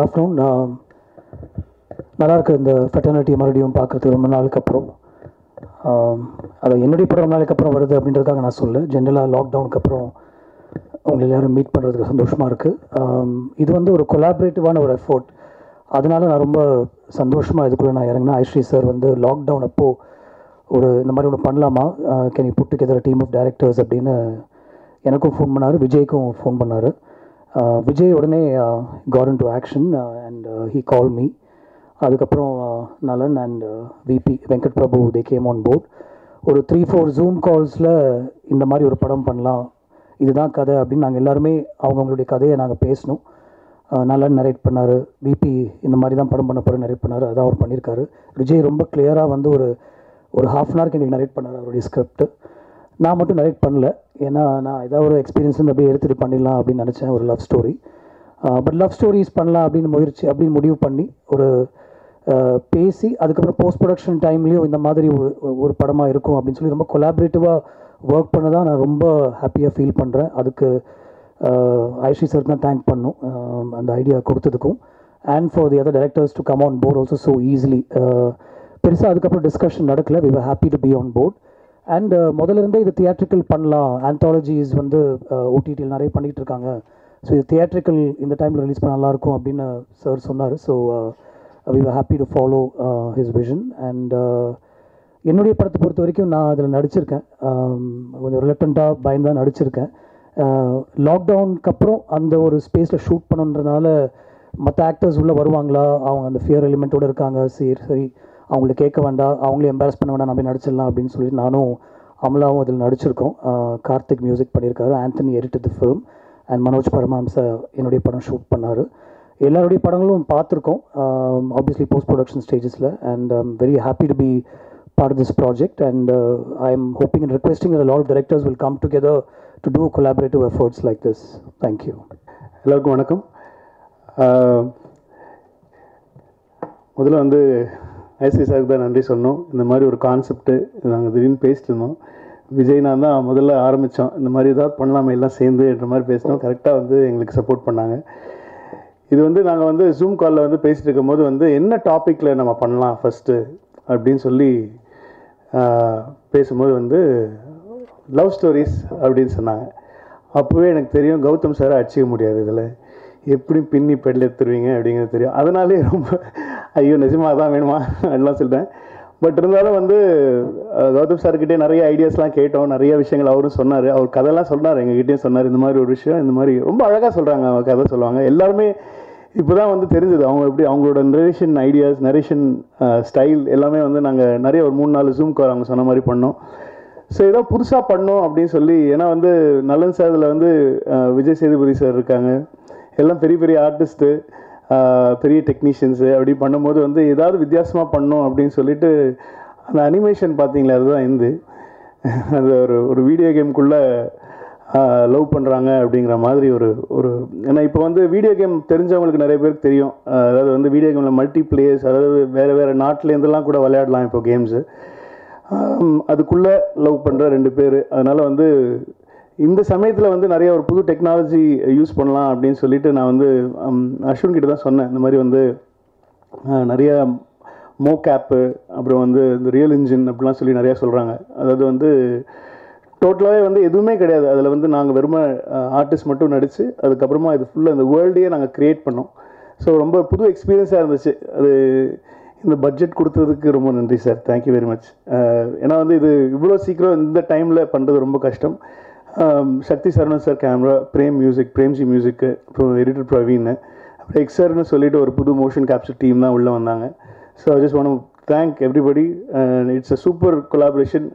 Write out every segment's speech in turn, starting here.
Good afternoon நல்லா இருக்குது இந்த ஃபெட்டர்னிட்டி மறுபடியும் பார்க்குறதுக்கு ரொம்ப நாளுக்கு அப்புறம். அது என்னுடைய படம் நாளைக்கு அப்புறம் வருது அப்படின்றதுக்காக நான் சொல்ல ஜென்ரலாக லாக்டவுனுக்கு அப்புறம் உங்களை எல்லோரும் மீட் பண்ணுறதுக்கு சந்தோஷமாக இருக்குது இது வந்து ஒரு கொலாபரேட்டிவான ஒரு எஃபோர்ட் அதனால நான் ரொம்ப சந்தோஷமாக இதுக்குள்ளே நான் இறங்கினேன். ஐஸ்ரீ சார் வந்து லாக்டவுன் அப்போது ஒரு இந்த மாதிரி ஒன்று பண்ணலாமா? Can you put together team of directors அப்படின்னு எனக்கும் ஃபோன் பண்ணார். விஜய்க்கும் ஃபோன் பண்ணார். Uh, விஜய் உடனே garden to action and he call me அதுக்கப்புறம் uh, Nalan and VP Venkat Prabhu they came on board ஒரு த்ரீ ஃபோர் ஜூம் கால்ஸில் இந்த மாதிரி ஒரு படம் பண்ணலாம். இதுதான் கதை அப்படின்னு நாங்கள் எல்லாருமே அவங்கவுங்களுடைய கதையை நாங்கள் பேசணும். நல்லா நலன் நரேட் பண்ணார். விபி இந்த மாதிரி தான் படம் பண்ண போகிற நரேட் பண்ணார். அதான் அவர் பண்ணியிருக்காரு விஜய் ரொம்ப கிளியராக வந்து ஒரு ஒரு ஹாஃப் அன் ஹவருக்கு எங்களுக்கு நரேட் பண்ணார் அவருடைய ஸ்கிரிப்ட் நான் மட்டும் நரேட் பண்ணல. ஏன்னா நான் ஏதாவது ஒரு எக்ஸ்பீரியன்ஸ் அப்படியே எடுத்துகிட்டு பண்ணிடலாம் அப்படின்னு நினச்சேன் ஒரு love story but love stories பண்ணலாம் அப்படின்னு முயற்சி அப்படின்னு முடிவு பண்ணி ஒரு பேசி அதுக்கப்புறம் போஸ்ட் ப்ரொடக்ஷன் டைம்லேயும் இந்த மாதிரி ஒரு ஒரு படமாக இருக்கும் அப்படின்னு சொல்லி ரொம்ப கொலாபரேட்டிவாக ஒர்க் பண்ண தான் நான் ரொம்ப ஹாப்பியாக ஃபீல் பண்ணுறேன் அதுக்கு ஐஸ்ரீ சார் தான் தேங்க் பண்ணும் அந்த idea கொடுத்ததுக்கும். And for the other directors to come on board also so easily பெருசாக அதுக்கப்புறம் டிஸ்கஷன் நடக்கல. We happy to be on board and uh, முதல்ல இருந்தே இது தியேட்ரிக்கல் பண்ணலாம். ஆந்தாலஜிஸ் வந்து uh, ஓடிடியில் நிறைய பண்ணிகிட்டு இருக்காங்க. ஸோ இது தியேட்ரிக்கல் இந்த டைமில் ரிலீஸ் பண்ண நல்லாயிருக்கும் அப்படின்னு சார் சொன்னார். So we were happy to follow his vision and என்னுடைய படத்தை பொறுத்த வரைக்கும் நான் அதில் நடிச்சிருக்கேன். Um, கொஞ்சம் ரிலக்டண்ட்டாக பயந்தான் நடிச்சிருக்கேன். Uh, லாக்டவுனுக்கு அப்புறம் அந்த ஒரு ஸ்பேஸில் ஷூட் பண்ணுன்றதுனால மற்ற ஆக்டர்ஸ் உள்ளே வருவாங்களா? அவங்க அந்த ஃபியர் எலிமெண்ட்டோடு இருக்காங்க. சரி சரி. அவங்கள கேட்க வேண்டாம் அவங்களே எம்பாரஸ் பண்ண வேண்டாம் நம்ம நடிச்சிடலாம் அப்படின்னு சொல்லி நானும் அமலாவும் அதில் நடிச்சிருக்கோம். கார்த்திக் மியூசிக் பண்ணியிருக்காரு. Anthony edited the film and Manoj Paramahamsa என்னுடைய படம் ஷூட் பண்ணார். எல்லாருடைய படங்களும் பார்த்துருக்கோம். Obviously post production ஸ்டேஜஸில் and I'm very happy to be part of this project and uh, I'm hoping and requesting that a lot of directors will come together to do collaborative efforts like this. Thank you. எல்லாருக்கும் வணக்கம். முதல்ல வந்து IC சாருக்கு தான் நன்றி சொன்னோம் இந்த மாதிரி ஒரு கான்செப்ட்டு நாங்கள் திடீர்னு பேசிட்டு இருந்தோம். விஜய் நான் தான் முதல்ல ஆரம்பித்தோம் இந்த மாதிரி ஏதாவது பண்ணலாமே எல்லாம் சேர்ந்துன்ற மாதிரி பேசினோம். கரெக்டாக வந்து எங்களுக்கு சப்போர்ட் பண்ணாங்க. இது வந்து நாங்கள் வந்து ஜூம் காலில் வந்து பேசிகிட்டு இருக்கும்போது வந்து என்ன டாப்பிக்கில் நம்ம பண்ணலாம் ஃபஸ்ட்டு அப்படின்னு சொல்லி பேசும்போது வந்து லவ் ஸ்டோரிஸ் அப்படின்னு சொன்னாங்க. அப்போவே எனக்கு தெரியும் கௌதம் சாரை அடிச்சிக்க முடியாது இதில். எப்படி பின்னி பெடல் எடுத்துருவீங்க அப்படிங்கிறது தெரியும். அதனாலே ரொம்ப ஐயோ நிஜமாக தான் வேணுமா? எல்லாம் சொல்லிட்டேன். பட் இருந்தாலும் வந்து கௌதம் சார்கிட்டே நிறைய ஐடியாஸ்லாம் கேட்டோம். நிறைய விஷயங்கள் அவரும் சொன்னார். அவர் கதையெல்லாம் சொன்னார் எங்ககிட்டயும் சொன்னார். இந்த மாதிரி ஒரு விஷயம் இந்த மாதிரி ரொம்ப அழகாக சொல்கிறாங்க அவங்க கதை சொல்லுவாங்க. எல்லாருமே இப்போ தான் வந்து தெரிஞ்சது. அவங்க எப்படி அவங்களோட நரேஷன் ஐடியாஸ் நரேஷன் ஸ்டைல் எல்லாமே வந்து நாங்கள் நிறைய ஒரு மூணு நாலு ஜூம் கார் அவங்க சொன்ன மாதிரி பண்ணோம். ஸோ ஏதோ புதுசாக பண்ணோம் அப்படின்னு சொல்லி ஏன்னா வந்து நலன் சார் இதில் வந்து விஜய் சேதுபதி சார் இருக்காங்க. எல்லாம் பெரிய பெரிய ஆர்டிஸ்ட்டு பெரிய டெக்னீஷியன்ஸு அப்படி பண்ணும்போது வந்து ஏதாவது வித்தியாசமாக பண்ணோம் அப்படின்னு சொல்லிட்டு அந்த அனிமேஷன் பார்த்தீங்களா? அதுதான் இந்து. அது ஒரு ஒரு வீடியோ கேம்குள்ளே லவ் பண்ணுறாங்க அப்படிங்கிற மாதிரி ஒரு ஒரு ஏன்னா இப்போ வந்து வீடியோ கேம் தெரிஞ்சவங்களுக்கு நிறைய பேருக்கு தெரியும். அதாவது வந்து வீடியோ கேமில் மல்டி பிளேயர்ஸ் அதாவது வேறு வேறு நாட்டிலேருந்துலாம் கூட விளையாடலாம் இப்போ கேம்ஸு அதுக்குள்ளே லவ் பண்ணுற ரெண்டு பேர். அதனால் வந்து இந்த சமயத்தில் வந்து நிறைய ஒரு புது டெக்னாலஜி யூஸ் பண்ணலாம் அப்படின்னு சொல்லிட்டு நான் வந்து அஸ்வின் கிட்ட தான் சொன்னேன். இந்த மாதிரி வந்து நிறைய மோ கேப்பு அப்புறம் வந்து இந்த ரியல் இன்ஜின் அப்படிலாம் சொல்லி நிறையா சொல்கிறாங்க அதாவது வந்து டோட்டலாகவே வந்து எதுவுமே கிடையாது. அதில் வந்து நாங்கள் வெறும ஆர்டிஸ்ட் மட்டும் நடித்து அதுக்கப்புறமா இது ஃபுல்லாக இந்த வேர்ல்டையே நாங்கள் க்ரியேட் பண்ணோம். ஸோ ரொம்ப புது எக்ஸ்பீரியன்ஸாக இருந்துச்சு. அது இந்த பட்ஜெட் கொடுத்ததுக்கு ரொம்ப நன்றி சார் தேங்க்யூ வெரி மச் ஏன்னா வந்து இது இவ்வளோ சீக்கிரம் இந்த டைமில் பண்ணுறது ரொம்ப கஷ்டம். Sakthi Saravanan sir camera frame music Premji மியூசிக்கு அப்புறம் எடிட்டர் பிரவீன் அப்புறம் எக்ஸர்னு சொல்லிட்டு ஒரு புது மோஷன் கேப்சர் டீம் தான் உள்ளே வந்தாங்க. So just one thank everybody it's a super collaboration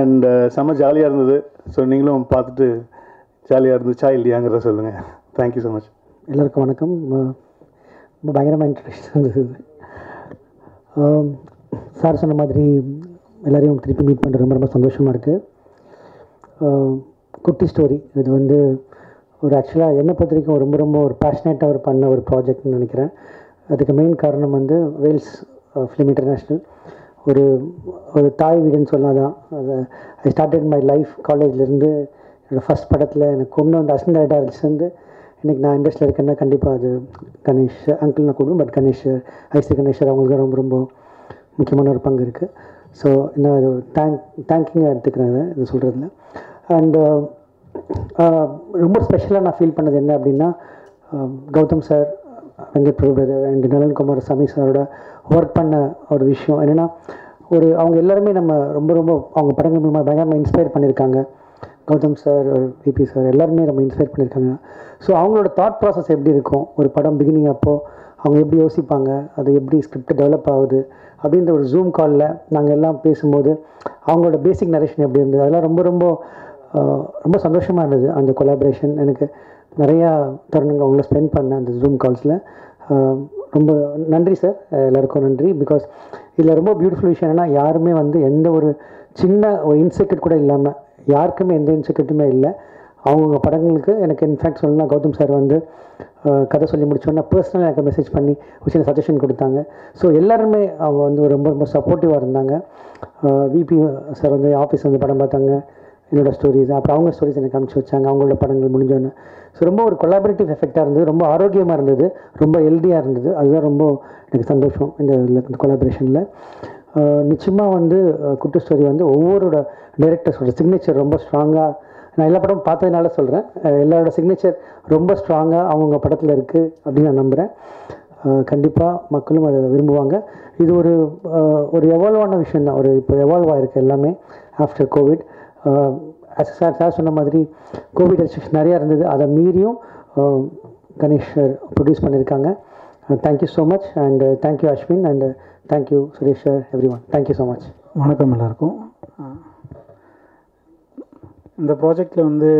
and செம்ம ஜாலியாக இருந்தது. ஸோ நீங்களும் பார்த்துட்டு ஜாலியாக இருந்துச்சா இல்லையாங்கிறத சொல்லுங்கள் தேங்க்யூ ஸோ மச் எல்லாருக்கும் வணக்கம். ரொம்ப பயங்கரமாக இன்ட்ரெஸ்ட் இருந்தது சார் சொன்ன மாதிரி எல்லோரையும் திருப்பி மீட் பண்ணுறது ரொம்ப ரொம்ப சந்தோஷமாக இருக்குது குட்டி ஸ்டோரி. இது வந்து ஒரு ஆக்சுவலாக என்னை பொறுத்த வரைக்கும் ரொம்ப ரொம்ப ஒரு பேஷனேட்டாக ஒரு பண்ண ஒரு ப்ராஜெக்ட்னு நினைக்கிறேன். அதுக்கு மெயின் காரணம் வந்து வேல்ஸ் ஃபிலிம் இன்டர்நேஷ்னல் ஒரு ஒரு தாய் வீடுன்னு சொன்னால் தான் அது ஐ ஸ்டார்டட் மை லைஃப் காலேஜ்லேருந்து என்னோடய ஃபஸ்ட் படத்தில் எனக்கு கொண்டு வந்த அசிஸ்டன்ட் டேரக்ட்ஸ்லேருந்து இன்றைக்கி நான் இண்டஸ்ட்ரியில் இருக்கேன்னா கண்டிப்பாக அது கணேஷ் அங்கிள் நான் கூப்பிடுவேன். பட் கணேஷ் ஐசி கணேஷர் அவங்களுக்கு ரொம்ப ரொம்ப முக்கியமான ஒரு பங்கு இருக்குது ஸோ நான் ஒரு தேங்க் தேங்க்யூங்க எடுத்துக்கிறேன் இதை இது சொல்கிறதுல அண்டு uh, uh, ரொம்ப ஸ்பெஷலாக நான் ஃபீல் பண்ணது என்ன அப்படின்னா um, Gautham sir Venkat Prabhu brother and Nalankumar Samy சாரோட ஒர்க் பண்ண ஒரு விஷயம். என்னென்னா ஒரு அவங்க எல்லாருமே நம்ம ரொம்ப ரொம்ப அவங்க படங்கள் மூலமாக பயங்கரமாக இன்ஸ்பயர் பண்ணியிருக்காங்க கௌதம் சார் விபி சார் எல்லாருமே ரொம்ப இன்ஸ்பயர் பண்ணியிருக்காங்க ஸோ அவங்களோட தாட் ப்ராசஸ் எப்படி இருக்கும்? ஒரு படம் பிகினிங் அப்போது அவங்க எப்படி யோசிப்பாங்க? அது எப்படி ஸ்கிரிப்ட் டெவலப் ஆகுது? அப்படின்ற ஒரு ஜூம் காலில் நாங்கள் எல்லாம் பேசும்போது அவங்களோட பேசிக் நரேஷன் எப்படி இருந்தது? அதெல்லாம் ரொம்ப ரொம்ப ரொம்ப சந்தோஷமாக இருந்தது அந்த கொலாபரேஷன் எனக்கு நிறையா தருணங்கள் அவங்கள ஸ்பெண்ட் பண்ணேன் அந்த ஜூம் கால்ஸில் ரொம்ப நன்றி சார் எல்லாருக்கும் நன்றி. பிகாஸ் இதில் ரொம்ப பியூட்டிஃபுல் விஷயம் என்னென்னா யாருமே வந்து எந்த ஒரு சின்ன ஒரு இன்செக்யூட் கூட இல்லாமல் யாருக்குமே எந்த இன்செக்யூட்டுமே இல்லை. அவங்கவுங்க படங்களுக்கு எனக்கு இன்ஃபேக்ட் சொல்லணும்னா கௌதம் சார் வந்து கதை சொல்லி முடிச்சோன்னா பர்சனலாக எனக்கு மெசேஜ் பண்ணி விஷயம் சஜஷன் கொடுத்தாங்க. ஸோ எல்லாருமே அவங்க வந்து ரொம்ப ரொம்ப சப்போர்ட்டிவாக இருந்தாங்க. விபி சார் வந்து ஆஃபீஸ் வந்து படம் பார்த்தாங்க. என்னோடய ஸ்டோரிஸ் அப்புறம் அவங்க ஸ்டோரிஸ் எனக்கு அனுப்பிச்சி வச்சாங்க அவங்களோட படங்கள் முடிஞ்சோன்னு. ஸோ ரொம்ப ஒரு கொலாபரேட்டிவ் எஃபெக்டாக இருந்தது ரொம்ப ஆரோக்கியமாக இருந்தது ரொம்ப ஹெல்த்தியாக இருந்தது. அதுதான் ரொம்ப எனக்கு சந்தோஷம் இந்த இந்த கொலாபரேஷனில் நிச்சயமாக வந்து குட்டு ஸ்டோரி வந்து ஒவ்வொருட டைரக்டர்ஸோட சிக்னேச்சர் ரொம்ப ஸ்ட்ராங்காக நான் எல்லா படமும் பார்த்ததுனால சொல்கிறேன் எல்லாரோட சிக்னேச்சர் ரொம்ப ஸ்ட்ராங்காக அவங்கவுங்க படத்தில் இருக்குது அப்படின்னு நான் நம்புகிறேன் கண்டிப்பாக மக்களும் அதை விரும்புவாங்க. இது ஒரு ஒரு எவால்வான விஷயம் தான் ஒரு இப்போ எவால்வ் ஆகிருக்கு எல்லாமே ஆஃப்டர் கோவிட் சார் சார் சொன்ன மாதிரி கோவிட் ரெஸ்ட்ரிக்ஷன் நிறையா இருந்தது. அதை மீறியும் கணேஷ் ப்ரொடியூஸ் பண்ணியிருக்காங்க. Thank you so much and thank you Ashwin and thank you Suresh sir everyone thank you so much வணக்கம் எல்லாருக்கும். இந்த ப்ராஜெக்டில் வந்து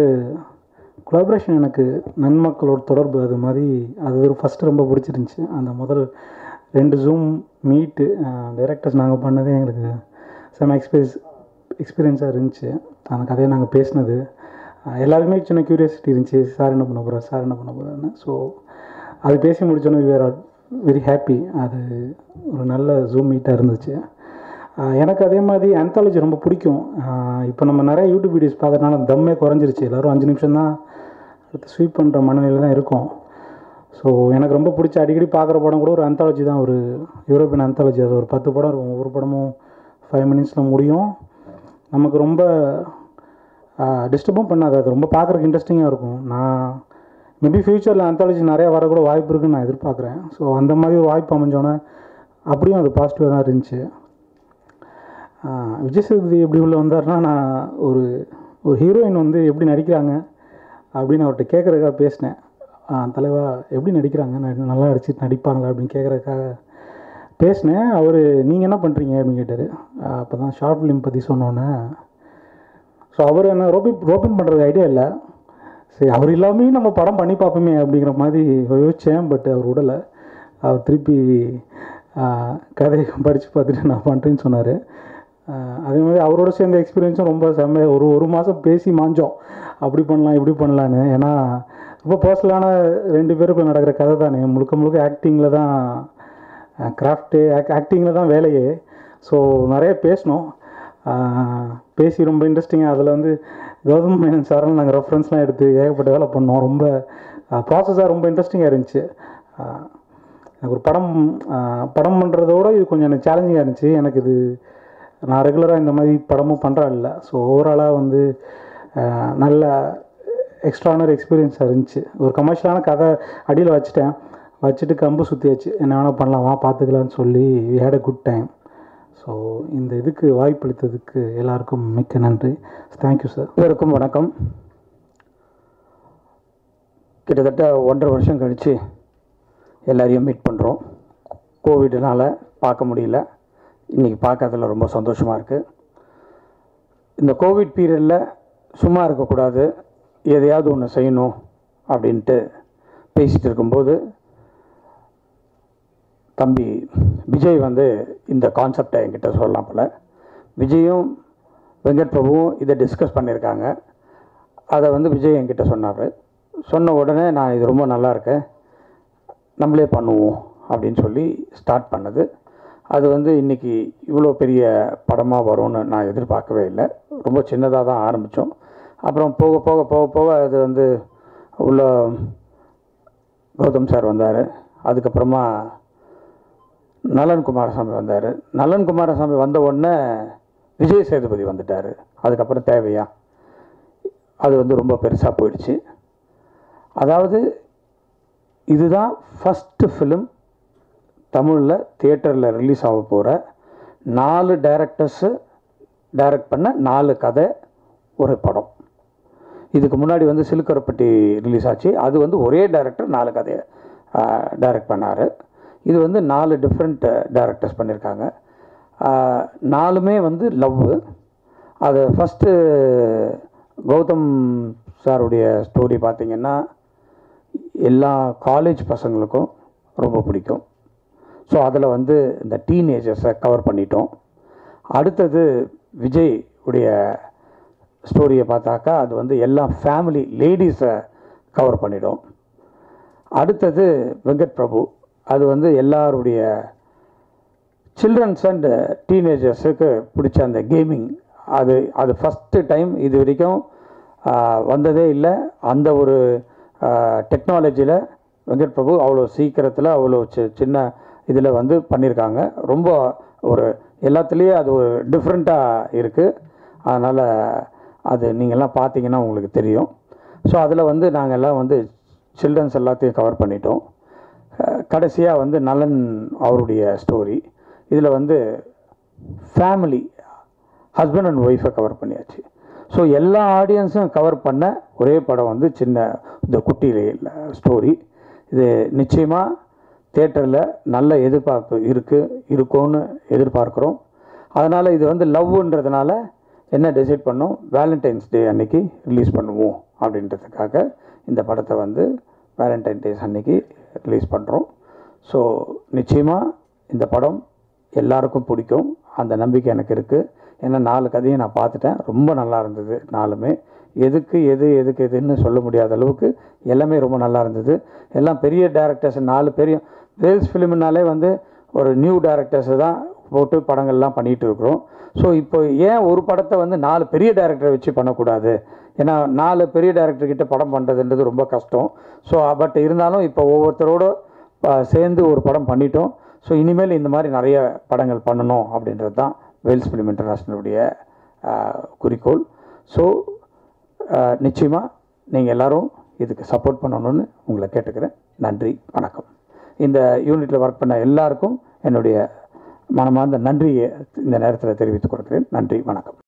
கொலாபரேஷன் எனக்கு நன்மக்களோட தொடர்பு அது மாதிரி அது ஒரு ஃபஸ்ட்டு ரொம்ப பிடிச்சிருந்துச்சி. அந்த முதல் ரெண்டு ஜூம் மீட்டு டைரக்டர்ஸ் நாங்கள் பண்ணதே எங்களுக்கு செம எக்ஸ்பீரியன்ஸ் எக்ஸ்பீரியன்ஸாக இருந்துச்சு. அந்த கதையை நாங்கள் பேசினது. அஹ் எல்லாருக்குமே சின்ன க்யூரியாசிட்டி இருந்துச்சு சார் என்ன பண்ண போகிறார் சார் என்ன பண்ண போகிறாருன்னு ஸோ அது பேசி முடித்தோன்னே வேர் வெரி ஹாப்பி அது ஒரு நல்ல ஜூம் மீட்டாக இருந்துச்சு. எனக்கு அதே மாதிரி anthology ரொம்ப பிடிக்கும். இப்போ நம்ம நிறைய யூடியூப் வீடியோஸ் பார்க்கறதுனால தம்மே குறைஞ்சிருச்சு. எல்லோரும் அஞ்சு நிமிஷம் தான் அடுத்து ஸ்வீப் பண்ணுற மனநிலையில் தான் இருக்கும். ஸோ எனக்கு ரொம்ப பிடிச்ச அடிக்கடி பார்க்குற படம் கூட ஒரு அந்தாலஜி தான். ஒரு யூரோப்பியன் அந்தாலஜி அது ஒரு பத்து படம் இருக்கும். ஒவ்வொரு படமும் ஃபைவ் மினிட்ஸில் முடியும். நமக்கு ரொம்ப டிஸ்டர்பும் பண்ணாது. அது ரொம்ப பார்க்குறக்கு இன்ட்ரெஸ்டிங்காக இருக்கும். நான் மேபி ஃப்யூச்சரில் அந்தாலஜி நிறையா வரக்கூட வாய்ப்பு இருக்குன்னு நான் எதிர்பார்க்குறேன். ஸோ அந்த மாதிரி ஒரு வாய்ப்பு அமைஞ்சோன்னே அப்படியும் அது பாசிட்டிவாக தான் இருந்துச்சு. விஜய் சேதுபதி எப்படி உள்ளே வந்தார்னா நான் ஒரு ஒரு ஹீரோயின் வந்து எப்படி நடிக்கிறாங்க அப்படின்னு அவர்கிட்ட கேட்குறதுக்காக பேசினேன். தலைவா எப்படி நடிக்கிறாங்க? நல்லா நடிச்சு நடிப்பாங்களா அப்படின்னு கேட்குறதுக்காக பேசினேன். அவர் நீங்கள் என்ன பண்ணுறீங்க அப்படின்னு கேட்டார். அப்போ தான் ஷார்ட் ஃபிலிம் பற்றி சொன்னோன்னே ஸோ அவர் என்ன ரோபின் ரோபின் பண்ணுறது ஐடியா இல்லை. சரி அவர் இல்லாமையும் நம்ம படம் பண்ணி பார்ப்போமே அப்படிங்கிற மாதிரி யோசித்தேன் பட் அவர் விடலை அவர் திருப்பி கதையை படித்து பார்த்துட்டு நான் பண்ணுறேன்னு சொன்னார். அதே மாதிரி அவரோட சேர்ந்த எக்ஸ்பீரியன்ஸும் ரொம்ப செம்ம ஒரு ஒரு மாதம் பேசி மாஞ்சோம். அப்படி பண்ணலாம் இப்படி பண்ணலான்னு. ஏன்னா ரொம்ப பர்சனலான ரெண்டு பேருக்குள்ள நடக்கிற கதை தானே. முழுக்க முழுக்க ஆக்டிங்கில் தான் கிராஃப்ட்டு ஆக்டிங்கில் தான் வேலையே. ஸோ நிறைய பேசினோம். பேசி ரொம்ப இன்ட்ரெஸ்டிங்காக அதில் வந்து கௌதம் மேனன் சாரில் நாங்கள் ரெஃபரன்ஸ்லாம் எடுத்து ஏகப்பட்ட வேலை பண்ணோம். ரொம்ப ப்ராசஸாக ரொம்ப இன்ட்ரெஸ்டிங்காக இருந்துச்சு. எனக்கு ஒரு படம் படம் பண்ணுறதோட இது கொஞ்சம் எனக்கு சேலஞ்சிங்காக இருந்துச்சு. எனக்கு இது நான் ரெகுலராக இந்த மாதிரி படமும் பண்ணுறா இல்லை. ஸோ ஓவராலாக வந்து நல்ல எக்ஸ்ட்ரானரி எக்ஸ்பீரியன்ஸாக இருந்துச்சு. ஒரு கமர்ஷியலான கதை அடியில் வச்சுட்டேன். வச்சுட்டு கம்பு சுற்றியாச்சு என்ன வேணால் பண்ணலாமா பார்த்துக்கலான்னு சொல்லி had a good time so இந்த இதுக்கு வாய்ப்பளித்ததுக்கு எல்லாருக்கும் மிக்க நன்றி. தேங்க்யூ சார் அனைவருக்கும் வணக்கம். கிட்டத்தட்ட ஒன்றரை வருஷம் கழித்து எல்லாரையும் மீட் பண்ணுறோம் கோவிடுனால் பார்க்க முடியல. இன்றைக்கி பார்க்கறதுல ரொம்ப சந்தோஷமாக இருக்குது இந்த கோவிட் பீரியடில் சும்மா இருக்கக்கூடாது. எதையாவது ஒன்று செய்யணும் அப்படின்ட்டு பேசிகிட்டு இருக்கும்போது தம்பி விஜய் வந்து இந்த கான்செப்டை என்கிட்ட சொல்லலாம் போல். விஜயும் வெங்கட் பிரபுவும் இதை டிஸ்கஸ் பண்ணியிருக்காங்க. அதை வந்து விஜய் என்கிட்ட சொன்னார். சொன்ன உடனே நான் இது ரொம்ப நல்லா இருக்கேன் நம்மளே பண்ணுவோம். அப்படின்னு சொல்லி ஸ்டார்ட் பண்ணது. அது வந்து இன்றைக்கி இவ்வளோ பெரிய படமாக வரும்னு நான் எதிர்பார்க்கவே இல்லை. ரொம்ப சின்னதாக தான் ஆரம்பித்தோம் அப்புறம் போக போக போக போக அது வந்து உள்ள கௌதம் சார் வந்தார். அதுக்கப்புறமா நலன் குமாரசாமி வந்தார். நலன் குமாரசாமி வந்த உடனே விஜய் சேதுபதி வந்துட்டார். அதுக்கப்புறம் தேவையா? அது வந்து ரொம்ப பெருசாக போயிடுச்சு. அதாவது இதுதான் ஃபஸ்ட்டு ஃபிலிம் தமிழில் தியேட்டரில் ரிலீஸ் ஆக போகிற நாலு டேரக்டர்ஸு டைரக்ட் பண்ண நாலு கதை ஒரு படம். இதுக்கு முன்னாடி வந்து சிலுக்கரப்பட்டி ரிலீஸ் ஆச்சு. அது வந்து ஒரே டைரக்டர் நாலு கதையை டைரக்ட் பண்ணார். இது வந்து நாலு டிஃப்ரெண்ட் டேரக்டர்ஸ் பண்ணியிருக்காங்க நாலுமே வந்து லவ். அது ஃபஸ்ட்டு கௌதம் சாருடைய ஸ்டோரி பார்த்திங்கன்னா எல்லா காலேஜ் பசங்களுக்கும் ரொம்ப பிடிக்கும். ஸோ அதில் வந்து இந்த டீனேஜர்ஸை கவர் பண்ணிட்டோம். அடுத்தது விஜய் உடைய ஸ்டோரியை பார்த்தாக்கா அது வந்து எல்லா ஃபேமிலி லேடிஸை கவர் பண்ணிடும். அடுத்தது வெங்கட் பிரபு அது வந்து எல்லாருடைய சில்ட்ரன்ஸ் அண்ட் டீனேஜர்ஸுக்கு பிடிச்ச அந்த கேமிங் அது அது ஃபஸ்ட்டு டைம் இது வரைக்கும் வந்ததே இல்லை. அந்த ஒரு டெக்னாலஜியில் வெங்கட் பிரபு அவ்வளோ சீக்கிரத்தில் அவ்வளோ சி சின்ன இதில் வந்து பண்ணியிருக்காங்க ரொம்ப ஒரு எல்லாத்துலேயும் அது ஒரு டிஃப்ரெண்ட்டாக இருக்குது அதனால் அது நீங்கள்லாம் பார்த்தீங்கன்னா உங்களுக்கு தெரியும். ஸோ அதில் வந்து நாங்கள் எல்லாம் வந்து சில்ட்ரன்ஸ் எல்லாத்தையும் கவர் பண்ணிட்டோம். கடைசியாக வந்து நலன் அவருடைய ஸ்டோரி இதில் வந்து ஃபேமிலி ஹஸ்பண்ட் அண்ட் ஒய்ஃபை கவர் பண்ணியாச்சு. ஸோ எல்லா ஆடியன்ஸும் கவர் பண்ண ஒரே படம் வந்து சின்ன இந்த குட்டியில் ஸ்டோரி இது நிச்சயமாக தேட்டரில் நல்ல எதிர்பார்ப்பு இருக்குது இருக்கும்னு எதிர்பார்க்குறோம். அதனால் இது வந்து லவ்ன்றதுனால என்ன டிசைட் பண்ணோம்? வேலண்டைன்ஸ் டே அன்னைக்கு ரிலீஸ் பண்ணுவோம் அப்படின்றதுக்காக இந்த படத்தை வந்து வேலண்டைன் டேஸ் அன்னைக்கு ரிலீஸ் பண்ணுறோம் ஸோ நிச்சயமாக இந்த படம் எல்லாருக்கும் பிடிக்கும். அந்த நம்பிக்கை எனக்கு இருக்குது ஏன்னா நாலு கதையை நான் பார்த்துட்டேன். ரொம்ப நல்லா இருந்தது நாலுமே. எதுக்கு எது எதுக்கு எதுன்னு சொல்ல முடியாத அளவுக்கு எல்லாமே ரொம்ப நல்லா இருந்தது. எல்லாம் பெரிய டேரக்டர்ஸ் நாலு பெரிய வேல்ஸ் ஃபிலிம்னாலே வந்து ஒரு நியூ டேரக்டர்ஸை தான் போட்டு படங்கள்லாம் பண்ணிகிட்டு இருக்கிறோம் ஸோ இப்போ ஏன் ஒரு படத்தை வந்து நாலு பெரிய டேரக்டரை வச்சு பண்ணக்கூடாது? ஏன்னா நாலு பெரிய டேரக்டர்கிட்ட படம் பண்ணுறதுன்றது ரொம்ப கஷ்டம். ஸோ பட் இருந்தாலும் இப்போ ஒவ்வொருத்தரோட சேர்ந்து ஒரு படம் பண்ணிட்டோம். ஸோ இனிமேல் இந்த மாதிரி நிறைய படங்கள் பண்ணணும் அப்படின்றது தான் வேல்ஸ் ஃபிலிம் இன்டர்நேஷ்னலுடைய குறிக்கோள். ஸோ நிச்சயமாக நீங்கள் எல்லோரும் இதுக்கு சப்போர்ட் பண்ணணும்னு உங்களை கேட்டுக்கிறேன். நன்றி வணக்கம். இந்த யூனிட்டில் ஒர்க் பண்ண எல்லாருக்கும் என்னுடைய மனமார்ந்த நன்றியை இந்த நேரத்தில் தெரிவித்துக் கொடுக்கிறேன் நன்றி வணக்கம்.